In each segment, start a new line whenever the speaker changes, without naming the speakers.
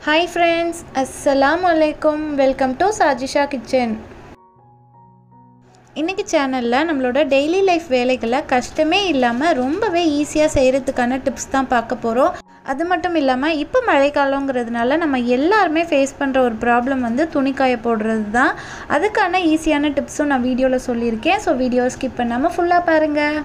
Hi friends அஸ்ஸலாம் அலைக்கும் welcome to Sajisha kitchen இன்றைக்கி சேனலில் நம்மளோட டெய்லி லைஃப் வேலைகளை கஷ்டமே இல்லாமல் ரொம்பவே ஈஸியாக செய்கிறதுக்கான டிப்ஸ் தான் பார்க்க போகிறோம் அது மட்டும் இல்லாமல் இப்போ மழைக்காலங்கிறதுனால நம்ம எல்லாருமே ஃபேஸ் பண்ணுற ஒரு ப்ராப்ளம் வந்து துணிக்காய போடுறது தான் அதுக்கான ஈஸியான டிப்ஸும் நான் வீடியோவில் சொல்லியிருக்கேன். ஸோ வீடியோ ஸ்கிப் பண்ணாமல் ஃபுல்லாக பாருங்கள்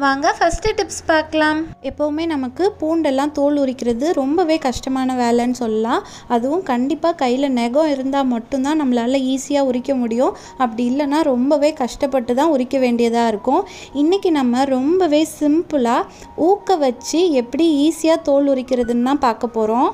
வாங்க ஃபஸ்ட்டு டிப்ஸ் பார்க்கலாம். எப்போவுமே நமக்கு பூண்டெல்லாம் தோல் உரிக்கிறது ரொம்பவே கஷ்டமான வேலைன்னு சொல்லலாம். அதுவும் கண்டிப்பாக கையில் நெகம் இருந்தால் மட்டும்தான் நம்மளால் ஈஸியாக உரிக்க முடியும். அப்படி இல்லைன்னா ரொம்பவே கஷ்டப்பட்டு தான் உரிக்க வேண்டியதாக இருக்கும். இன்றைக்கி நம்ம ரொம்பவே சிம்பிளாக ஊக்க வச்சு எப்படி ஈஸியாக தோல் உரிக்கிறதுன்னு தான் பார்க்க போகிறோம்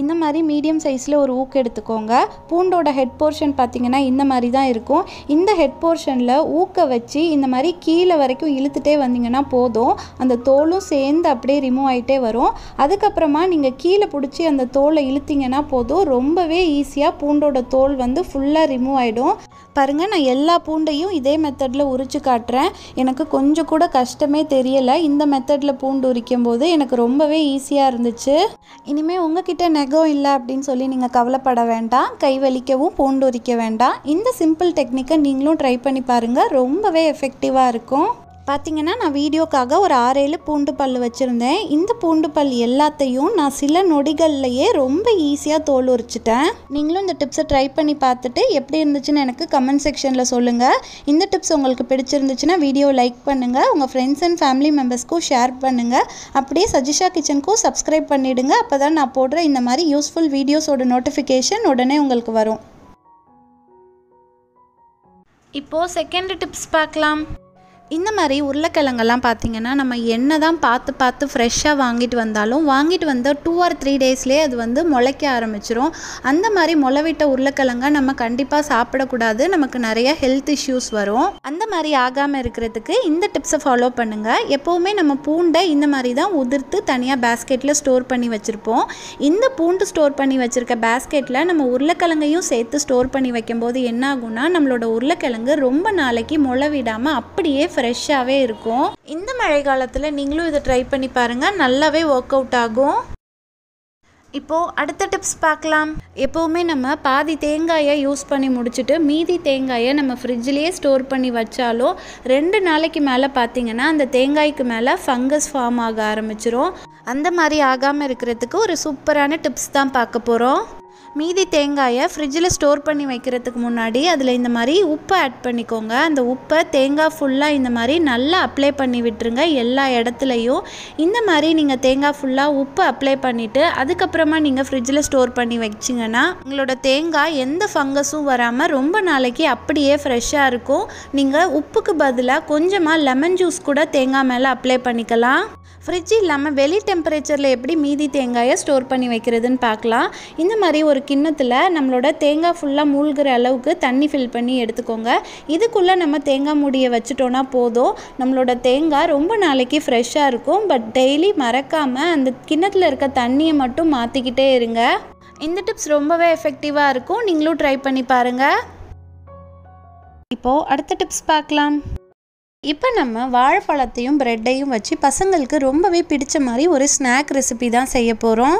இந்த மாதிரி மீடியம் சைஸில் ஒரு ஊக்கு எடுத்துக்கோங்க. பூண்டோட ஹெட் போர்ஷன் பார்த்தீங்கன்னா இந்த மாதிரி தான் இருக்கும். இந்த ஹெட் போர்ஷனில் ஊக்க வச்சு இந்த மாதிரி கீழே வரைக்கும் இழுத்துட்டே வந்தீங்கன்னா போதும். அந்த தோலும் சேர்ந்து அப்படியே ரிமூவ் ஆகிட்டே வரும். அதுக்கப்புறமா நீங்கள் கீழே பிடிச்சி அந்த தோலை இழுத்தீங்கன்னா போதும். ரொம்பவே ஈஸியாக பூண்டோட தோல் வந்து ஃபுல்லாக ரிமூவ் ஆகிடும் பாருங்கள் நான் எல்லா பூண்டையும் இதே மெத்தடில் உரித்து காட்டுறேன். எனக்கு கொஞ்சம் கூட கஷ்டமே தெரியலை. இந்த மெத்தடில் பூண்டு உரிக்கும் போது எனக்கு ரொம்பவே ஈஸியாக இருந்துச்சு. இனிமேல் உங்ககிட்ட நெகம் இல்லை அப்படின்னு சொல்லி நீங்கள் கவலைப்பட வேண்டாம். கை வலிக்கவும் பூண்டு உரிக்க வேண்டாம். இந்த சிம்பிள் டெக்னிக்கை நீங்களும் ட்ரை பண்ணி பாருங்கள் ரொம்பவே எஃபெக்டிவாக இருக்கும். பார்த்திங்கன்னா நான் வீடியோக்காக ஒரு ஆறேழு பூண்டு பல் வச்சுருந்தேன். இந்த பூண்டு பல் எல்லாத்தையும் நான் சில நொடிகள்லையே ரொம்ப ஈஸியாக தோல் உரிச்சிட்டேன். நீங்களும் இந்த டிப்ஸை ட்ரை பண்ணி பார்த்துட்டு எப்படி இருந்துச்சுன்னு எனக்கு கமெண்ட் செக்ஷனில் சொல்லுங்கள் இந்த டிப்ஸ் உங்களுக்கு பிடிச்சிருந்துச்சுன்னா வீடியோ லைக் பண்ணுங்கள் உங்கள் ஃப்ரெண்ட்ஸ் அண்ட் ஃபேமிலி மெம்பர்ஸ்க்கும் ஷேர் பண்ணுங்கள் அப்படியே சஜிஷா கிச்சனுக்கும் சப்ஸ்கிரைப் பண்ணிவிடுங்க அப்போ தான் நான் போடுற இந்த மாதிரி யூஸ்ஃபுல் வீடியோஸோட நோட்டிஃபிகேஷன் உடனே உங்களுக்கு வரும். இப்போது செகண்ட் டிப்ஸ் பார்க்கலாம். இந்த மாதிரி உருளைக்கிழங்கெல்லாம் பார்த்தீங்கன்னா நம்ம என்ன தான் பார்த்து பார்த்து ஃப்ரெஷ்ஷாக வாங்கிட்டு வந்தாலும் வாங்கிட்டு வந்த டூ ஆர் த்ரீ டேஸ்லேயே அது வந்து முளைக்க ஆரம்பிச்சிரும். அந்த மாதிரி முளைவிட்ட உருளைக்கிழங்க நம்ம கண்டிப்பாக சாப்பிடக்கூடாது. நமக்கு நிறைய ஹெல்த் இஷ்யூஸ் வரும். அந்த மாதிரி ஆகாமல் இருக்கிறதுக்கு இந்த டிப்ஸை ஃபாலோ பண்ணுங்கள் எப்போவுமே நம்ம பூண்டை இந்த மாதிரி தான் உதிர்த்து தனியாக பேஸ்கெட்டில் ஸ்டோர் பண்ணி வச்சுருப்போம். இந்த பூண்டு ஸ்டோர் பண்ணி வச்சுருக்க பேஸ்கெட்டில் நம்ம உருளைக்கிழங்கையும் சேர்த்து ஸ்டோர் பண்ணி வைக்கும்போது என்ன ஆகும்னா நம்மளோட உருளைக்கிழங்கு ரொம்ப நாளைக்கு முளை விடாமல் அப்படியே ஃப்ரெஷ்ஷாகவே இருக்கும். இந்த மழை காலத்தில் நீங்களும் இதை ட்ரை பண்ணி பாருங்கள் நல்லாவே ஒர்க் அவுட் ஆகும். இப்போது அடுத்த டிப்ஸ் பார்க்கலாம். எப்போவுமே நம்ம பாதி தேங்காயை யூஸ் பண்ணி முடிச்சுட்டு மீதி தேங்காயை நம்ம ஃப்ரிட்ஜ்லேயே ஸ்டோர் பண்ணி வச்சாலோ ரெண்டு நாளைக்கு மேலே பார்த்தீங்கன்னா அந்த தேங்காய்க்கு மேலே ஃபங்கஸ் ஃபார்ம் ஆக ஆரம்பிச்சிரும். அந்த மாதிரி ஆகாமல் இருக்கிறதுக்கு ஒரு சூப்பரான டிப்ஸ் தான் பார்க்க போகிறோம் மீதி தேங்காயை ஃப்ரிட்ஜில் ஸ்டோர் பண்ணி வைக்கிறதுக்கு முன்னாடி அதில் இந்த மாதிரி உப்பை ஆட் பண்ணிக்கோங்க. அந்த உப்பை தேங்காய் ஃபுல்லாக இந்த மாதிரி நல்லா அப்ளை பண்ணி விட்டுருங்க. எல்லா இடத்துலையும் இந்த மாதிரி நீங்கள் தேங்காய் ஃபுல்லாக உப்பு அப்ளை பண்ணிவிட்டு அதுக்கப்புறமா நீங்கள் ஃப்ரிட்ஜில் ஸ்டோர் பண்ணி வச்சிங்கன்னா உங்களோட தேங்காய் எந்த ஃபங்கஸும் வராமல் ரொம்ப நாளைக்கு அப்படியே ஃப்ரெஷ்ஷாக இருக்கும். நீங்கள் உப்புக்கு பதிலாக கொஞ்சமாக லெமன் ஜூஸ் கூட தேங்காய் மேலே அப்ளை பண்ணிக்கலாம். ஃப்ரிட்ஜ் இல்லாமல் வெளி டெம்பரேச்சரில் எப்படி மீதி தேங்காயை ஸ்டோர் பண்ணி வைக்கிறதுன்னு பார்க்கலாம். இந்த மாதிரி ஒரு கிண்ணத்தில் நம்மளோட தேங்காய் ஃபுல்லாக மூழ்கிற அளவுக்கு தண்ணி ஃபில் பண்ணி எடுத்துக்கோங்க. இதுக்குள்ளே நம்ம தேங்காய் மூடியை வச்சுட்டோன்னா போதும். நம்மளோட தேங்காய் ரொம்ப நாளைக்கு ஃப்ரெஷ்ஷாக இருக்கும். பட் டெய்லி மறக்காமல் அந்த கிண்ணத்தில் இருக்க தண்ணியை மட்டும் மாற்றிக்கிட்டே இருங்க. இந்த டிப்ஸ் ரொம்பவே எஃபெக்டிவாக இருக்கும். நீங்களும் ட்ரை பண்ணி பாருங்கள் இப்போது அடுத்த டிப்ஸ் பார்க்கலாம். இப்போ நம்ம வாழைப்பழத்தையும் ப்ரெட்டையும் வச்சு பசங்களுக்கு ரொம்பவே பிடிச்ச மாதிரி ஒரு ஸ்நாக் ரெசிபி தான் செய்ய போகிறோம்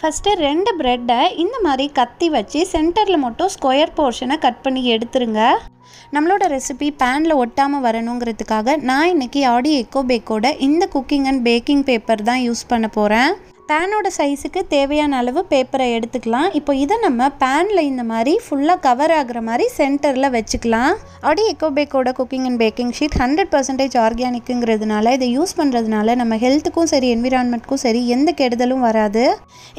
ஃபஸ்ட்டு ரெண்டு ப்ரெட்டை இந்த மாதிரி கத்தி வச்சு சென்டரில் மட்டும் ஸ்கொயர் போர்ஷனை கட் பண்ணி எடுத்துருங்க. நம்மளோட ரெசிபி பேனில் ஒட்டாமல் வரணுங்கிறதுக்காக நான் இன்றைக்கி ஆடி எக்கோ பேக்கோட இந்த குக்கிங் அண்ட் பேக்கிங் பேப்பர் தான் யூஸ் பண்ண போகிறேன் பேனோட சைஸுக்கு தேவையான அளவு பேப்பரை எடுத்துக்கலாம். இப்போ இதை நம்ம பேனில் இந்த மாதிரி ஃபுல்லாக கவர் ஆகுற மாதிரி சென்டரில் வச்சுக்கலாம். Adi எக்கோபேக்கோட cooking and baking sheet hundred percentage ஆர்கானிக்குங்கிறதுனால இதை யூஸ் பண்ணுறதுனால நம்ம ஹெல்த்துக்கும் சரி என்விரான்மெண்ட்க்கும் சரி எந்த கெடுதலும் வராது.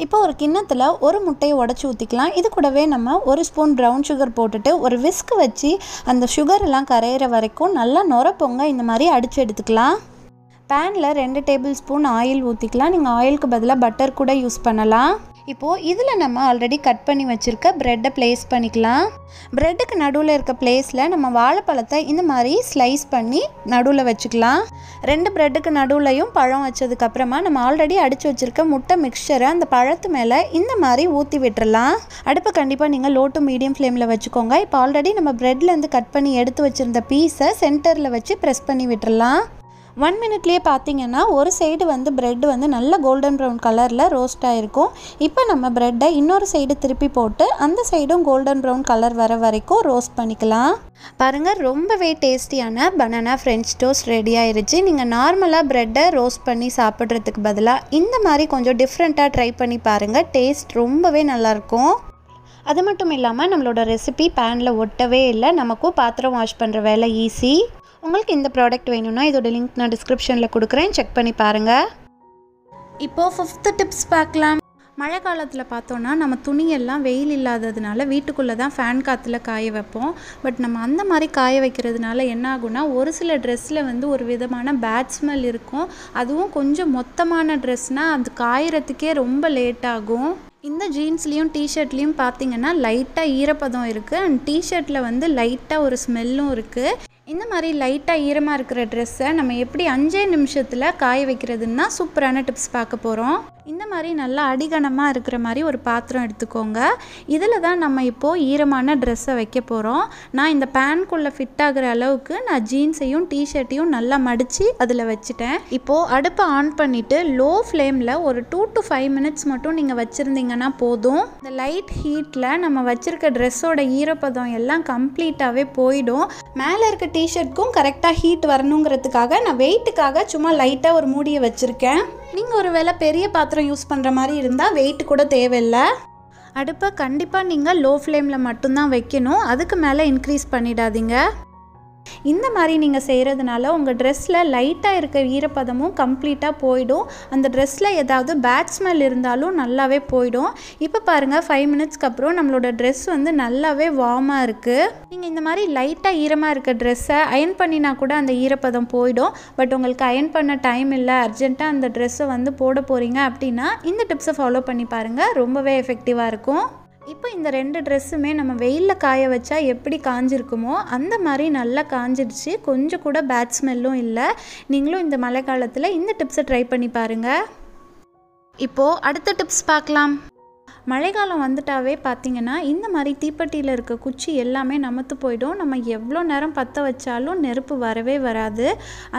இப்போ ஒரு கிண்ணத்தில் ஒரு முட்டையை உடச்சி ஊற்றிக்கலாம் இது கூடவே நம்ம ஒரு ஸ்பூன் ப்ரௌன் சுகர் போட்டுட்டு ஒரு விஸ்க் வச்சு அந்த சுகர் எல்லாம் கரையிற வரைக்கும் நல்லா நுரப்பொங்க. இந்த மாதிரி அடித்து எடுத்துக்கலாம். பேனில் ரெண்டு டேபிள் ஸ்பூன் ஆயில் ஊற்றிக்கலாம் நீங்கள் ஆயிலுக்கு பதிலாக பட்டர் கூட யூஸ் பண்ணலாம். இப்போது இதில் நம்ம ஆல்ரெடி கட் பண்ணி வச்சுருக்க ப்ரெட்டை ப்ளேஸ் பண்ணிக்கலாம். ப்ரெட்டுக்கு நடுவில் இருக்க ப்ளேஸில் நம்ம வாழைப்பழத்தை இந்த மாதிரி ஸ்லைஸ் பண்ணி நடுவில் வச்சுக்கலாம். ரெண்டு ப்ரெட்டுக்கு நடுவுலையும் பழம் வச்சதுக்கப்புறமா நம்ம ஆல்ரெடி அடித்து வச்சுருக்க முட்டை மிக்சரை அந்த பழத்து மேலே இந்த மாதிரி ஊற்றி விட்டுறலாம். அடுப்பு கண்டிப்பாக நீங்கள் லோ டு மீடியம் ஃப்ளேமில் வச்சுக்கோங்க. இப்போ ஆல்ரெடி நம்ம ப்ரெட்லேருந்து கட் பண்ணி எடுத்து வச்சுருந்த பீஸை சென்டரில் வச்சு ப்ரெஸ் பண்ணி விட்டுறலாம். ஒன் மினிட்லேயே பார்த்தீங்கன்னா ஒரு சைடு வந்து பிரெட் வந்து நல்ல கோல்டன் ப்ரௌன் கலரில் ரோஸ்ட் ஆகிருக்கும் இப்போ நம்ம ப்ரெட்டை இன்னொரு சைடு திருப்பி போட்டு அந்த சைடும் கோல்டன் ப்ரௌன் கலர் வர வரைக்கும் ரோஸ்ட் பண்ணிக்கலாம். பாருங்கள் ரொம்பவே டேஸ்டியான பனானா ஃப்ரெஞ்ச் டோஸ்ட் ரெடி ஆயிருச்சு. நீங்கள் நார்மலாக ப்ரெட்டை ரோஸ்ட் பண்ணி சாப்பிட்றதுக்கு பதிலாக இந்த மாதிரி கொஞ்சம் டிஃப்ரெண்ட்டாக ட்ரை பண்ணி பாருங்கள் டேஸ்ட் ரொம்பவே நல்லாயிருக்கும். அது மட்டும் இல்லாமல் நம்மளோட ரெசிபி பேனில் ஒட்டவே இல்லை. நமக்கும் பாத்திரம் வாஷ் பண்ணுற வேலை ஈஸி உங்களுக்கு இந்த ப்ராடக்ட் வேணும்னா இதோட லிங்க் நான் டிஸ்கிரிப்ஷனில் கொடுக்குறேன். செக் பண்ணி பாருங்கள் இப்போது ஃபிஃப்த்து டிப்ஸ் பார்க்கலாம். மழை காலத்தில் பார்த்தோன்னா நம்ம துணியெல்லாம் வெயில் இல்லாததுனால வீட்டுக்குள்ளே தான் ஃபேன் காற்றுல காய வைப்போம். பட் நம்ம அந்த மாதிரி காய வைக்கிறதுனால என்ன ஆகும்னா ஒரு சில ட்ரெஸ்ஸில் வந்து ஒரு விதமான பேட் ஸ்மெல் இருக்கும். அதுவும் கொஞ்சம் மொத்தமான ட்ரெஸ்னால் அது காயறதுக்கே ரொம்ப லேட் ஆகும். இந்த ஜீன்ஸ்லேயும் டிஷர்ட்லேயும் பார்த்தீங்கன்னா லைட்டாக ஈரப்பதம் இருக்குது அண்ட் டிஷர்ட்டில் வந்து லைட்டாக ஒரு ஸ்மெல்லும் இருக்குது இந்த மாதிரி லைட்டாக ஈரமாக இருக்கிற ட்ரெஸ்ஸை நம்ம எப்படி அஞ்சே நிமிஷத்தில் காய வைக்கிறதுன்னா சூப்பரான டிப்ஸ் பார்க்க போகிறோம் இந்த மாதிரி நல்லா அடிகனமாக இருக்கிற மாதிரி ஒரு பாத்திரம் எடுத்துக்கோங்க. இதில் தான் நம்ம இப்போது ஈரமான ட்ரெஸ்ஸை வைக்க போகிறோம் நான் இந்த பேன்குள்ளே ஃபிட் ஆகிற அளவுக்கு நான் ஜீன்ஸையும் டிஷர்ட்டையும் நல்லா மடித்து அதில் வச்சுட்டேன். இப்போது அடுப்பை ஆன் பண்ணிவிட்டு லோ ஃப்ளேமில் ஒரு டூ டு ஃபைவ் மினிட்ஸ் மட்டும் நீங்கள் வச்சுருந்தீங்கன்னா போதும். இந்த லைட் ஹீட்டில் நம்ம வச்சுருக்க ட்ரெஸ்ஸோட ஈரப்பதம் எல்லாம் கம்ப்ளீட்டாகவே போயிடும். மேலே இருக்க டிஷர்ட்க்கும் கரெக்டாக ஹீட் வரணுங்கிறதுக்காக நான் வெயிட்டுக்காக சும்மா லைட்டாக ஒரு மூடியை வச்சுருக்கேன். நீங்கள் ஒரு வேளை பெரிய பாத்திரம் யூஸ் பண்ணுற மாதிரி இருந்தால் வெயிட் கூட தேவையில்லை. அடுப்பை கண்டிப்பாக நீங்கள் லோ ஃப்ளேமில் மட்டும்தான் வைக்கணும். அதுக்கு மேலே இன்க்ரீஸ் பண்ணிடாதீங்க. இந்த மாதிரி நீங்கள் செய்கிறதுனால உங்கள் ட்ரெஸ்ஸில் லைட்டாக இருக்க ஈரப்பதமும் கம்ப்ளீட்டாக போயிடும். அந்த ட்ரெஸ்ஸில் ஏதாவது பேட் ஸ்மெல் இருந்தாலும் நல்லாவே போயிடும். இப்போ பாருங்கள் ஃபைவ் மினிட்ஸ்க்கு அப்புறம் நம்மளோட ட்ரெஸ் வந்து நல்லாவே வார்மாக இருக்குது நீங்கள் இந்த மாதிரி லைட்டாக ஈரமாக இருக்க ட்ரெஸ்ஸை அயன் பண்ணினா கூட அந்த ஈரப்பதம் போயிடும். பட் உங்களுக்கு அயன் பண்ண டைம் இல்லை அர்ஜென்ட்டாக அந்த ட்ரெஸ்ஸை வந்து போட போகிறீங்க அப்படின்னா இந்த டிப்ஸை ஃபாலோ பண்ணி பாருங்கள் ரொம்பவே எஃபெக்டிவாக இருக்கும். இப்போ இந்த ரெண்டு ட்ரெஸ்ஸுமே நம்ம வெயிலில் காய வச்சா எப்படி காஞ்சிருக்குமோ அந்த மாதிரி நல்லா காஞ்சிடுச்சு கொஞ்சம் கூட பேட் ஸ்மெல்லும் இல்லை. நீங்களும் இந்த மழை காலத்தில் இந்த டிப்ஸை ட்ரை பண்ணி பாருங்கள் இப்போது அடுத்த டிப்ஸ் பார்க்கலாம். மழைக்காலம் வந்துட்டாவே பார்த்தீங்கன்னா இந்த மாதிரி தீப்பெட்டியில் இருக்க குச்சி எல்லாமே நமத்து போயிடும். நம்ம எவ்வளோ நேரம் பற்ற வச்சாலும் நெருப்பு வரவே வராது.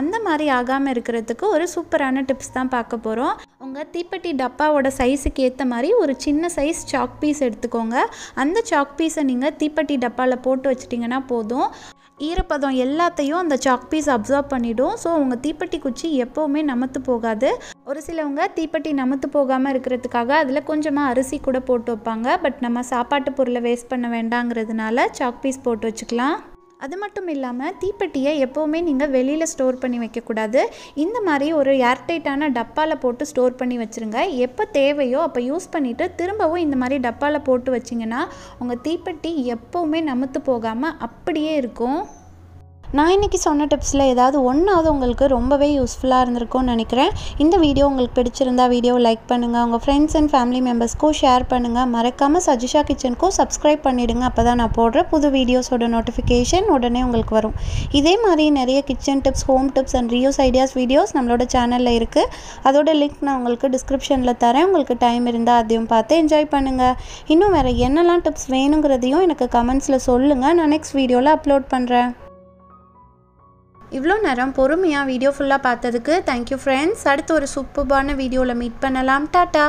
அந்த மாதிரி ஆகாமல் இருக்கிறதுக்கு ஒரு சூப்பரான டிப்ஸ் தான் பார்க்க போகிறோம் உங்கள் தீப்பெட்டி டப்பாவோட சைஸுக்கு ஏற்ற மாதிரி ஒரு சின்ன சைஸ் சாக் பீஸ் எடுத்துக்கோங்க. அந்த சாக் பீஸை நீங்கள் தீப்பெட்டி டப்பாவில் போட்டு வச்சிட்டிங்கன்னா போதும். ஈரப்பதம் எல்லாத்தையும் அந்த சாக் பீஸ் அப்சர்வ் பண்ணிவிடும் ஸோ உங்கள் தீப்பெட்டி குச்சி எப்போவுமே நமத்து போகாது. ஒரு சிலவங்க தீப்பெட்டி நமத்து போகாமல் இருக்கிறதுக்காக அதில் கொஞ்சமாக அரிசி கூட போட்டு வைப்பாங்க. பட் நம்ம சாப்பாட்டு பொருளை வேஸ்ட் பண்ண வேண்டாங்கிறதுனால சாக் பீஸ் போட்டு வச்சுக்கலாம். அது மட்டும் இல்லாமல் தீப்பெட்டியை எப்போவுமே நீங்கள் வெளியில் ஸ்டோர் பண்ணி வைக்கக்கூடாது. இந்த மாதிரி ஒரு ஏர்டைட்டான டப்பாவில் போட்டு ஸ்டோர் பண்ணி வச்சுருங்க. எப்போ தேவையோ அப்போ யூஸ் பண்ணிவிட்டு திரும்பவும் இந்த மாதிரி டப்பாவில் போட்டு வச்சிங்கன்னா உங்கள் தீப்பெட்டி எப்போவுமே நமுத்து போகாமல் அப்படியே இருக்கும். நான் இன்றைக்கி சொன்ன டிப்ஸில் ஏதாவது ஒன்றாவது உங்களுக்கு ரொம்பவே யூஸ்ஃபுல்லாக இருந்திருக்கும்னு நினைக்கிறேன். இந்த வீடியோ உங்களுக்கு பிடிச்சிருந்தா வீடியோ லைக் பண்ணுங்கள் உங்கள் ஃப்ரெண்ட்ஸ் அண்ட் ஃபேமிலி மெம்பர்ஸ்க்கும் ஷேர் பண்ணுங்கள் மறக்காமல் சஜிஷா கிச்சனுக்கும் சப்ஸ்கிரைப் பண்ணிவிடுங்க அப்போ தான் நான் போடுற புது வீடியோஸோட நோட்டிஃபிகேஷன் உடனே உங்களுக்கு வரும். இதே மாதிரி நிறைய kitchen tips home tips and reuse ideas videos நம்மளோட சேனலில் இருக்குது அதோட லிங்க் நான் உங்களுக்கு டிஸ்கிரிப்ஷனில் தரேன். உங்களுக்கு டைம் இருந்தால் அதையும் பார்த்து என்ஜாய் பண்ணுங்கள் இன்னும் வேறு என்னெல்லாம் டிப்ஸ் வேணுங்கிறதையும் எனக்கு கமெண்ட்ஸில் சொல்லுங்கள் நான் நெக்ஸ்ட் வீடியோவில் அப்லோட் பண்ணுறேன் இவ்வளோ நேரம் பொறுமையாக வீடியோ ஃபுல்லாக பார்த்ததுக்கு தேங்க்யூ ஃப்ரெண்ட்ஸ் அடுத்து ஒரு சூப்பர்பான வீடியோவில் மீட் பண்ணலாம். டாட்டா!